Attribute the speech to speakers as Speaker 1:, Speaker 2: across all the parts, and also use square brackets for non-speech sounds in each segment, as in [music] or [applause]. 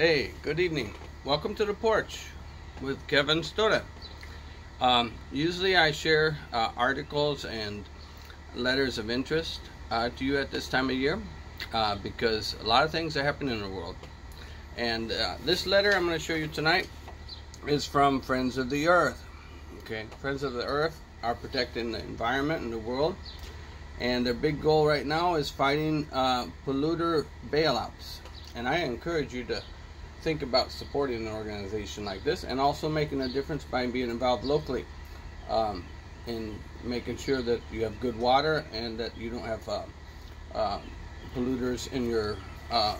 Speaker 1: Hey, good evening. Welcome to the porch with Kevin Stoda. Um, usually I share uh, articles and letters of interest uh, to you at this time of year uh, because a lot of things are happening in the world. And uh, this letter I'm going to show you tonight is from Friends of the Earth. Okay, Friends of the Earth are protecting the environment and the world. And their big goal right now is fighting uh, polluter bailouts. And I encourage you to think about supporting an organization like this and also making a difference by being involved locally um, in making sure that you have good water and that you don't have uh, uh, polluters in your uh,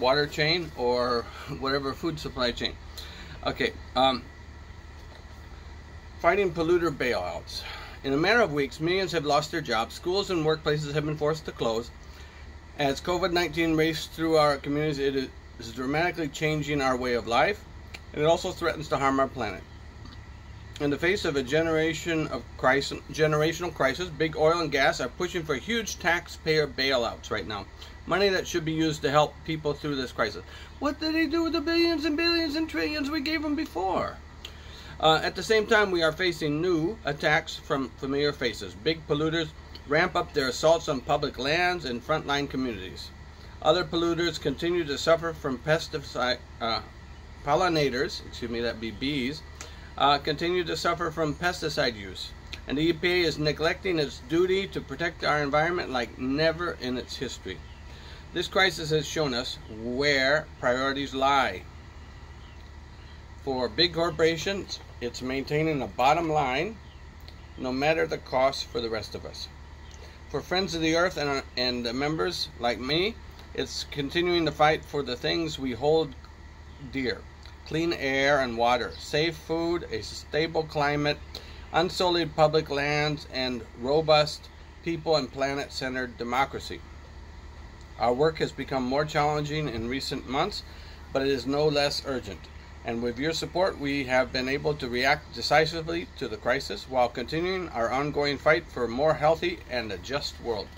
Speaker 1: water chain or [laughs] whatever food supply chain. Okay, um, fighting polluter bailouts. In a matter of weeks, millions have lost their jobs, schools and workplaces have been forced to close. As COVID 19 raced through our communities, it is is dramatically changing our way of life, and it also threatens to harm our planet. In the face of a generation of crisis, generational crisis, big oil and gas are pushing for huge taxpayer bailouts right now. Money that should be used to help people through this crisis. What did they do with the billions and billions and trillions we gave them before? Uh, at the same time, we are facing new attacks from familiar faces. Big polluters ramp up their assaults on public lands and frontline communities. Other polluters continue to suffer from pesticide uh, pollinators, excuse me, that be bees, uh, continue to suffer from pesticide use. And the EPA is neglecting its duty to protect our environment like never in its history. This crisis has shown us where priorities lie. For big corporations, it's maintaining a bottom line no matter the cost for the rest of us. For Friends of the Earth and, and members like me, it's continuing to fight for the things we hold dear clean air and water, safe food, a stable climate, unsullied public lands, and robust people and planet centered democracy. Our work has become more challenging in recent months, but it is no less urgent. And with your support, we have been able to react decisively to the crisis while continuing our ongoing fight for a more healthy and a just world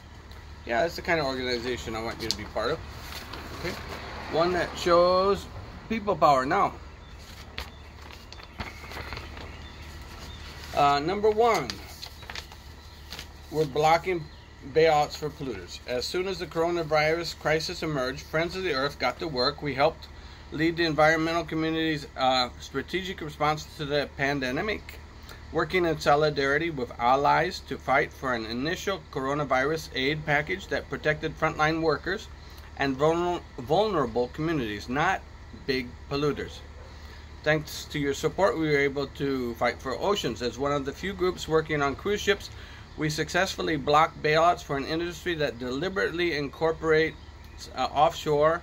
Speaker 1: yeah, that's the kind of organization I want you to be part of. Okay, one that shows people power. Now, uh, number one, we're blocking bailouts for polluters. As soon as the coronavirus crisis emerged, Friends of the Earth got to work. We helped lead the environmental community's uh, strategic response to the pandemic working in solidarity with allies to fight for an initial coronavirus aid package that protected frontline workers and vulnerable communities, not big polluters. Thanks to your support, we were able to fight for oceans. As one of the few groups working on cruise ships, we successfully blocked bailouts for an industry that deliberately incorporates uh, offshore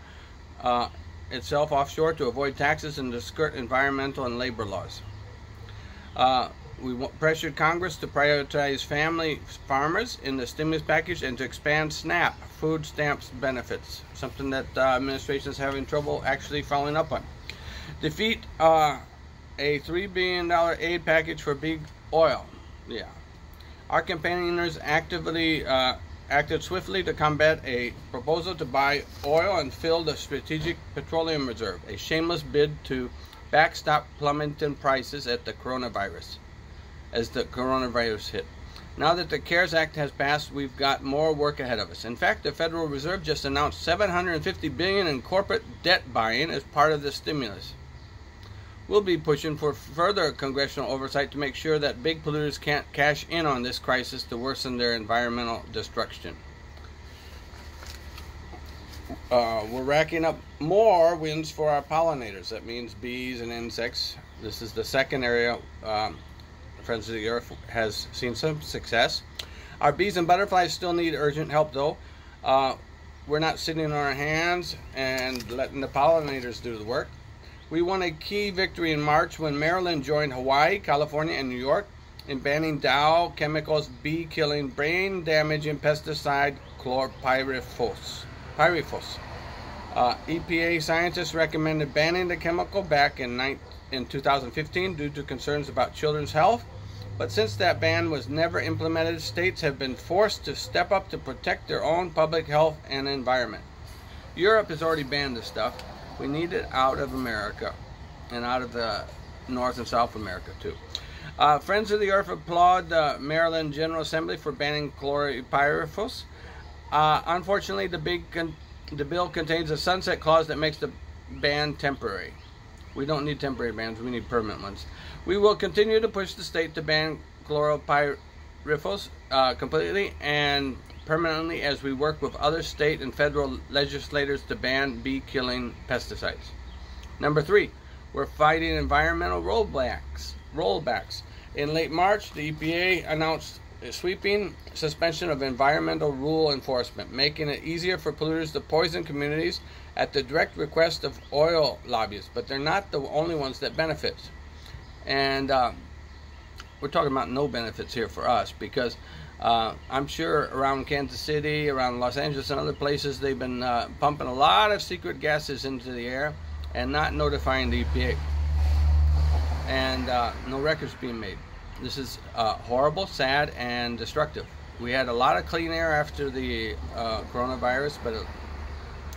Speaker 1: uh, itself offshore to avoid taxes and to skirt environmental and labor laws. Uh, we pressured Congress to prioritize family farmers in the stimulus package and to expand SNAP, food stamps benefits, something that uh, administration is having trouble actually following up on. Defeat uh, a $3 billion aid package for big oil. Yeah. Our campaigners actively uh, acted swiftly to combat a proposal to buy oil and fill the strategic petroleum reserve, a shameless bid to backstop plummeting prices at the coronavirus as the coronavirus hit. Now that the CARES Act has passed, we've got more work ahead of us. In fact, the Federal Reserve just announced 750 billion in corporate debt buying as part of the stimulus. We'll be pushing for further congressional oversight to make sure that big polluters can't cash in on this crisis to worsen their environmental destruction. Uh, we're racking up more wins for our pollinators. That means bees and insects. This is the second area um, Friends of the Earth has seen some success. Our bees and butterflies still need urgent help though. Uh, we're not sitting on our hands and letting the pollinators do the work. We won a key victory in March when Maryland joined Hawaii, California, and New York in banning Dow Chemicals bee-killing, brain-damaging pesticide chlorpyrifos. Pyrifos. Uh, EPA scientists recommended banning the chemical back in, in 2015 due to concerns about children's health. But since that ban was never implemented, states have been forced to step up to protect their own public health and environment. Europe has already banned this stuff. We need it out of America and out of the North and South America too. Uh, Friends of the Earth applaud the Maryland General Assembly for banning chlorpyrifos. Uh, unfortunately, the big the bill contains a sunset clause that makes the ban temporary. We don't need temporary bans, we need permanent ones. We will continue to push the state to ban chlorpyrifos uh, completely and permanently as we work with other state and federal legislators to ban bee killing pesticides. Number three, we're fighting environmental rollbacks. Rollbacks. In late March, the EPA announced a sweeping suspension of environmental rule enforcement, making it easier for polluters to poison communities at the direct request of oil lobbyists. But they're not the only ones that benefit. And uh, we're talking about no benefits here for us because uh, I'm sure around Kansas City, around Los Angeles, and other places, they've been uh, pumping a lot of secret gases into the air and not notifying the EPA. And uh, no records being made. This is uh, horrible, sad, and destructive. We had a lot of clean air after the uh, coronavirus, but uh,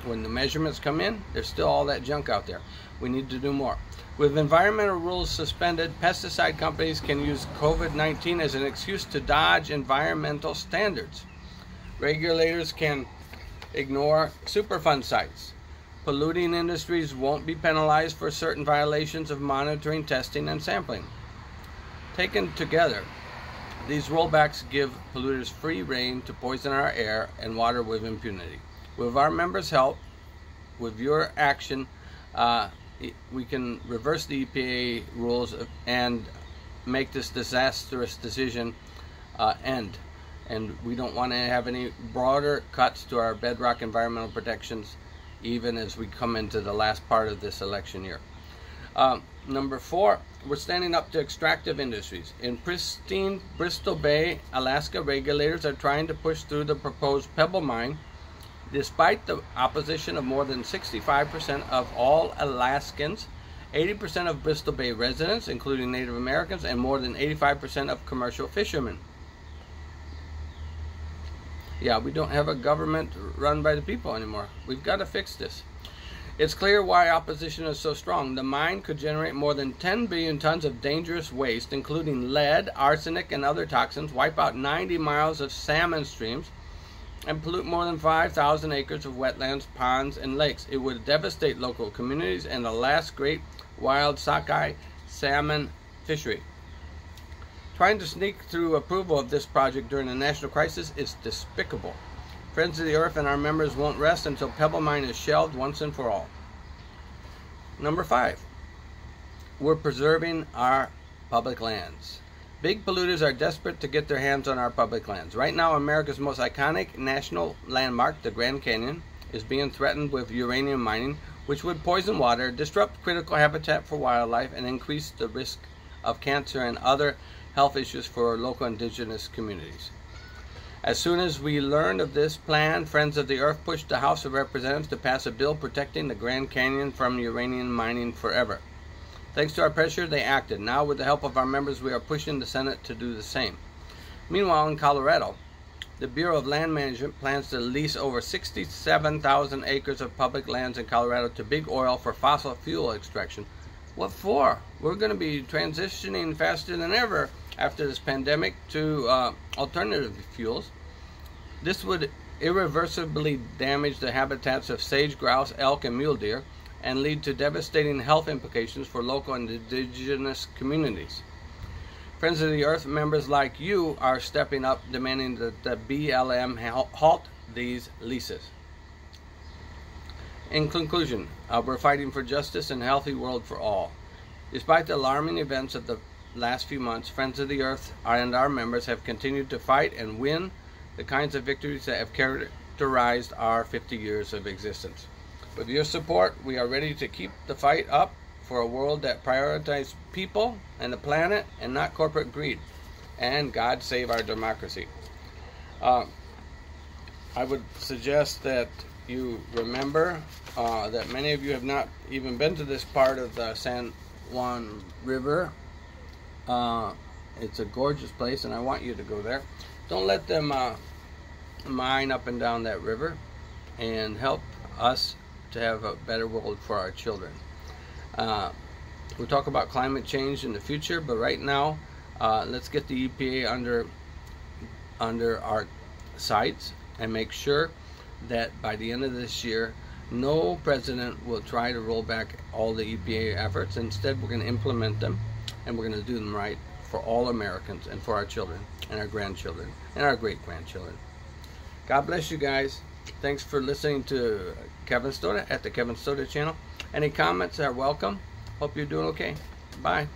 Speaker 1: when the measurements come in, there's still all that junk out there. We need to do more. With environmental rules suspended, pesticide companies can use COVID 19 as an excuse to dodge environmental standards. Regulators can ignore Superfund sites. Polluting industries won't be penalized for certain violations of monitoring, testing, and sampling. Taken together, these rollbacks give polluters free rein to poison our air and water with impunity. With our members' help, with your action, uh, we can reverse the EPA rules and make this disastrous decision uh, end. And we don't want to have any broader cuts to our bedrock environmental protections, even as we come into the last part of this election year. Um, number four, we're standing up to extractive industries. In pristine Bristol Bay, Alaska, regulators are trying to push through the proposed Pebble Mine Despite the opposition of more than 65% of all Alaskans, 80% of Bristol Bay residents, including Native Americans, and more than 85% of commercial fishermen. Yeah, we don't have a government run by the people anymore. We've got to fix this. It's clear why opposition is so strong. The mine could generate more than 10 billion tons of dangerous waste, including lead, arsenic, and other toxins, wipe out 90 miles of salmon streams, and pollute more than 5,000 acres of wetlands, ponds, and lakes. It would devastate local communities and the last great wild sockeye salmon fishery. Trying to sneak through approval of this project during a national crisis is despicable. Friends of the Earth and our members won't rest until Pebble Mine is shelved once and for all. Number five, we're preserving our public lands. Big polluters are desperate to get their hands on our public lands. Right now, America's most iconic national landmark, the Grand Canyon, is being threatened with uranium mining, which would poison water, disrupt critical habitat for wildlife, and increase the risk of cancer and other health issues for local indigenous communities. As soon as we learned of this plan, Friends of the Earth pushed the House of Representatives to pass a bill protecting the Grand Canyon from uranium mining forever. Thanks to our pressure, they acted. Now, with the help of our members, we are pushing the Senate to do the same. Meanwhile, in Colorado, the Bureau of Land Management plans to lease over 67,000 acres of public lands in Colorado to big oil for fossil fuel extraction. What for? We're going to be transitioning faster than ever after this pandemic to uh, alternative fuels. This would irreversibly damage the habitats of sage grouse, elk, and mule deer and lead to devastating health implications for local and indigenous communities. Friends of the Earth members like you are stepping up demanding that the BLM halt these leases. In conclusion, uh, we're fighting for justice and a healthy world for all. Despite the alarming events of the last few months, Friends of the Earth and our members have continued to fight and win the kinds of victories that have characterized our 50 years of existence. With your support, we are ready to keep the fight up for a world that prioritizes people and the planet and not corporate greed. And God save our democracy. Uh, I would suggest that you remember uh, that many of you have not even been to this part of the San Juan River. Uh, it's a gorgeous place, and I want you to go there. Don't let them uh, mine up and down that river and help us to have a better world for our children. Uh, we'll talk about climate change in the future, but right now, uh, let's get the EPA under under our sights and make sure that by the end of this year, no president will try to roll back all the EPA efforts. Instead, we're going to implement them and we're going to do them right for all Americans and for our children and our grandchildren and our great grandchildren. God bless you guys. Thanks for listening to Kevin Stoda at the Kevin Stoda channel. Any comments are welcome. Hope you're doing okay. Bye.